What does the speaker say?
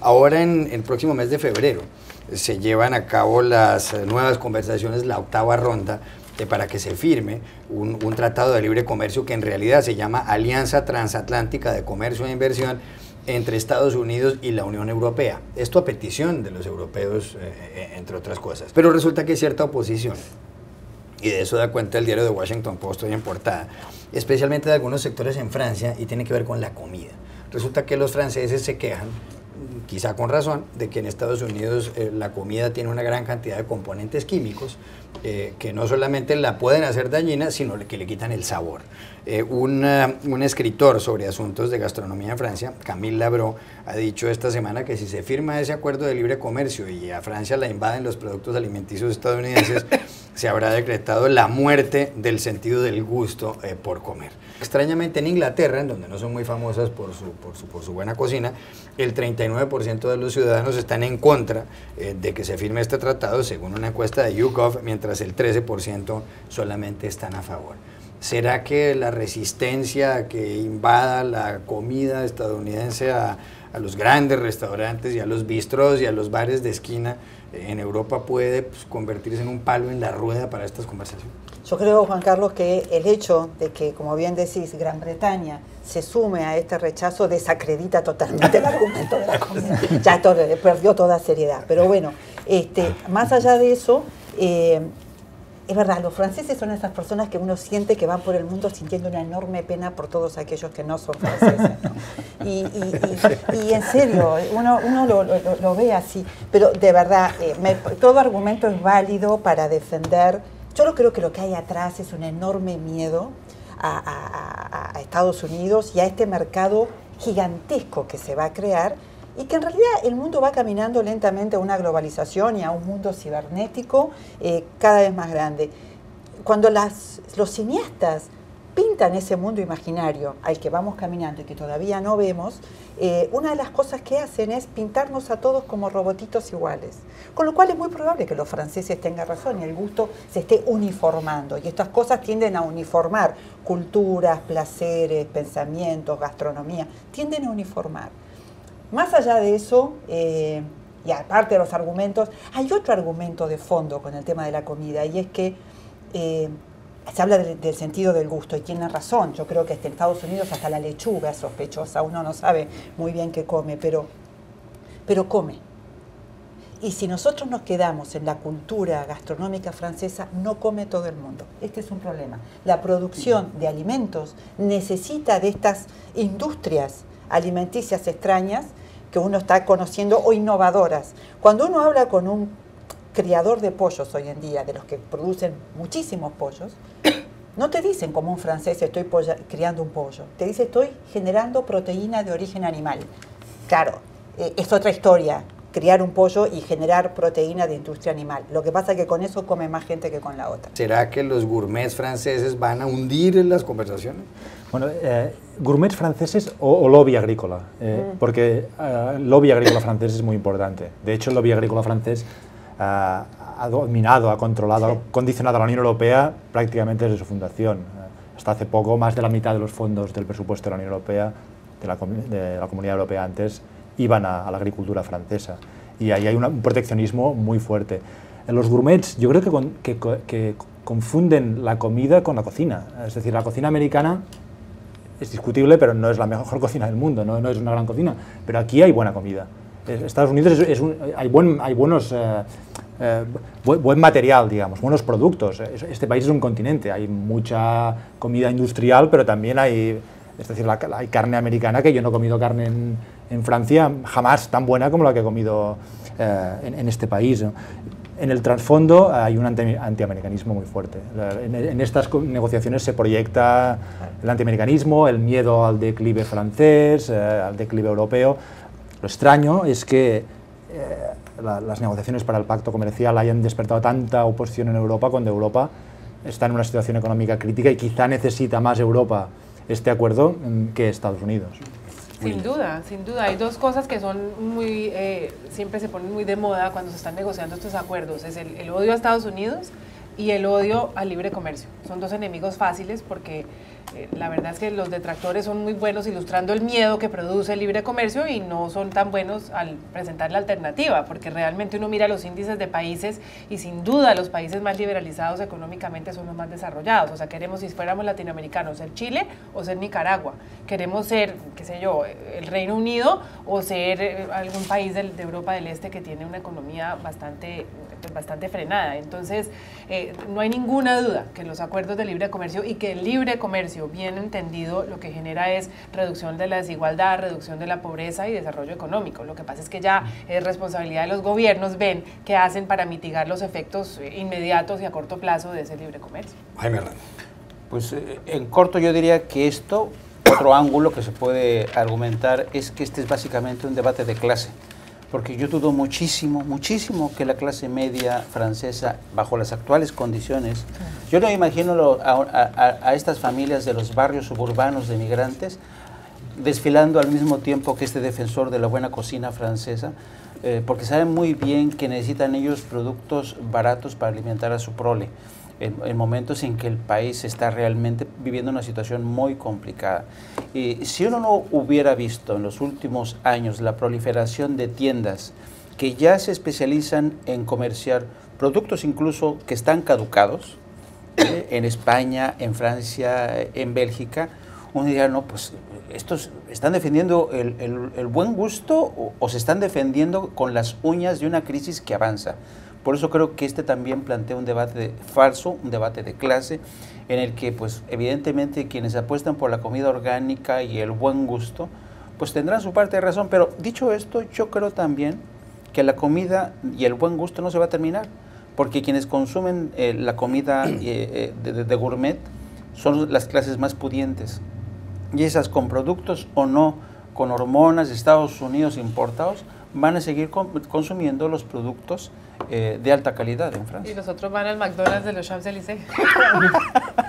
Ahora en el próximo mes de febrero se llevan a cabo las nuevas conversaciones, la octava ronda, para que se firme un, un, tratado de libre comercio que en realidad se llama Alianza Transatlántica de Comercio e Inversión entre Estados Unidos y la Unión Europea. Esto a petición de los europeos, eh, eh, entre otras cosas. Pero resulta que hay cierta oposición. Y de eso da cuenta el diario de Washington Post hoy en portada, especialmente de algunos sectores en Francia y tiene que ver con la comida. Resulta que los franceses se quejan quizá con razón, de que en Estados Unidos eh, la comida tiene una gran cantidad de componentes químicos eh, que no solamente la pueden hacer dañina, sino que le quitan el sabor. Eh, un, un, escritor sobre asuntos de gastronomía en Francia, Camille Labro, ha dicho esta semana que si se firma ese acuerdo de libre comercio y a Francia la invaden los productos alimenticios estadounidenses, se habrá decretado la muerte del sentido del gusto por comer. Extrañamente en Inglaterra, en donde no son muy famosas por su, por su, por su buena cocina, el 39% de los ciudadanos están en contra eh, de que se firme este tratado, según una encuesta de YouGov, mientras el 13% solamente están a favor. ¿Será que la resistencia que invada la comida estadounidense a, a los grandes restaurantes y a los bistros y a los bares de esquina eh, en Europa puede pues, convertirse en un palo en la rueda para estas conversaciones? Yo creo, Juan Carlos, que el hecho de que, como bien decís, Gran Bretaña se sume a este rechazo desacredita totalmente el argumento de la comida. Ya perdió toda seriedad. Pero bueno, este, más allá de eso, eh, es verdad, los franceses son esas personas que uno siente que van por el mundo sintiendo una enorme pena por todos aquellos que no son franceses. Y, en serio, uno, uno lo, ve así. Pero de verdad, eh, todo argumento es válido para defender yo creo que lo que hay atrás es un enorme miedo a, Estados Unidos y a este mercado gigantesco que se va a crear y que en realidad el mundo va caminando lentamente a una globalización y a un mundo cibernético eh, cada vez más grande. Cuando las, los cineastas pintan ese mundo imaginario al que vamos caminando y que todavía no vemos, eh, una de las cosas que hacen es pintarnos a todos como robotitos iguales. Con lo cual es muy probable que los franceses tengan razón y el gusto se esté uniformando. Y estas cosas tienden a uniformar culturas, placeres, pensamientos, gastronomía, tienden a uniformar. Más allá de eso, eh, y aparte de los argumentos, hay otro argumento de fondo con el tema de la comida y es que eh, se habla del, sentido del gusto y tiene razón. Yo creo que en Estados Unidos hasta la lechuga es sospechosa, uno no sabe muy bien qué come, pero, pero come. Y si nosotros nos quedamos en la cultura gastronómica francesa, no come todo el mundo. Este es un problema. La producción de alimentos necesita de estas industrias alimenticias extrañas que uno está conociendo o innovadoras. Cuando uno habla con un criador de pollos hoy en día, de los que producen muchísimos pollos, no te dicen como un francés estoy criando un pollo, te dice estoy generando proteína de origen animal. Claro, eh, es otra historia, criar un pollo y generar proteína de industria animal. Lo que pasa es que con eso come más gente que con la otra. ¿Será que los gourmets franceses van a hundir en las conversaciones? Bueno, eh, gourmets franceses o, lobby agrícola, eh, mm. porque el lobby agrícola francés es muy importante. De hecho, el lobby agrícola francés ha dominado, ha controlado, ha condicionado a la Unión Europea prácticamente desde su fundación. Hasta hace poco, más de la mitad de los fondos del presupuesto de la Unión Europea, de la, de la Comunidad Europea antes, iban a, la agricultura francesa. Y ahí hay un proteccionismo muy fuerte. Los gourmets, yo creo que, que, que confunden la comida con la cocina. Es decir, la cocina americana es discutible, pero no es la mejor cocina del mundo, no, no es una gran cocina. Pero aquí hay buena comida. Estados Unidos es, hay, buen, hay buenos, eh, eh, buen, material, digamos, buenos productos. Este país es un continente, hay mucha comida industrial, pero también hay, es decir, hay carne americana que yo no he comido carne en, en Francia jamás tan buena como la que he comido eh, en, este país. En el trasfondo hay un antiamericanismo muy fuerte. En, en, estas negociaciones se proyecta el antiamericanismo, el miedo al declive francés, al declive europeo. Lo extraño es que eh, las negociaciones para el pacto comercial hayan despertado tanta oposición en Europa cuando Europa está en una situación económica crítica y quizá necesita más Europa este acuerdo mm, que Estados Unidos. Sin duda, sin duda. Hay dos cosas que son muy, eh, siempre se ponen muy de moda cuando se están negociando estos acuerdos. Es el, el odio a Estados Unidos y el odio al libre comercio. Son dos enemigos fáciles porque eh, la verdad es que los detractores son muy buenos ilustrando el miedo que produce el libre comercio y no son tan buenos al presentar la alternativa, porque realmente uno mira los índices de países y sin duda los países más liberalizados económicamente son los más desarrollados. O sea, queremos, si fuéramos latinoamericanos, ser Chile o ser Nicaragua. Queremos ser, qué sé yo, el Reino Unido o ser eh, algún país de Europa del Este que tiene una economía bastante bastante frenada. Entonces, eh, no hay ninguna duda que los acuerdos de libre comercio y que el libre comercio, bien entendido, lo que genera es reducción de la desigualdad, reducción de la pobreza y desarrollo económico. Lo que pasa es que ya es responsabilidad de los gobiernos ven qué hacen para mitigar los efectos eh, inmediatos y a corto plazo de ese libre comercio. Jaime Pues eh, en corto yo diría que esto, otro ángulo que se puede argumentar es que este es básicamente un debate de clase porque yo dudo muchísimo, muchísimo que la clase media francesa, bajo las actuales condiciones, yo no imagino a, estas familias de los barrios suburbanos de migrantes desfilando al mismo tiempo que este defensor de la buena cocina francesa, eh, porque saben muy bien que necesitan ellos productos baratos para alimentar a su prole en, momentos en que el país está realmente viviendo una situación muy complicada. Y si uno no hubiera visto en los últimos años la proliferación de tiendas que ya se especializan en comerciar productos incluso que están caducados, eh, en España, en Francia, en Bélgica, uno diría, no, pues estos están defendiendo el, el, buen gusto o, o, se están defendiendo con las uñas de una crisis que avanza. Por eso creo que este también plantea un debate falso, un debate de clase, en el que pues evidentemente quienes apuestan por la comida orgánica y el buen gusto, pues tendrán su parte de razón. Pero dicho esto, yo creo también que la comida y el buen gusto no se va a terminar, porque quienes consumen eh, la comida eh, eh, de gourmet son las clases más pudientes. Y esas con productos o no, con hormonas de Estados Unidos importados, van a seguir consumiendo los productos eh, de alta calidad en Francia. Y los otros van al McDonald's de los Champs-Élysées.